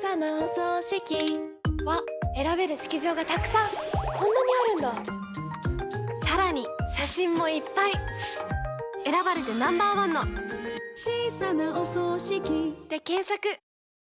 さなお葬式。は選べる式場がたくさん。こんなにあるんだ。さらに写真もいっぱい。選ばれてナンバーワンの。小さなお葬式。で検索。